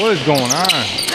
What is going on?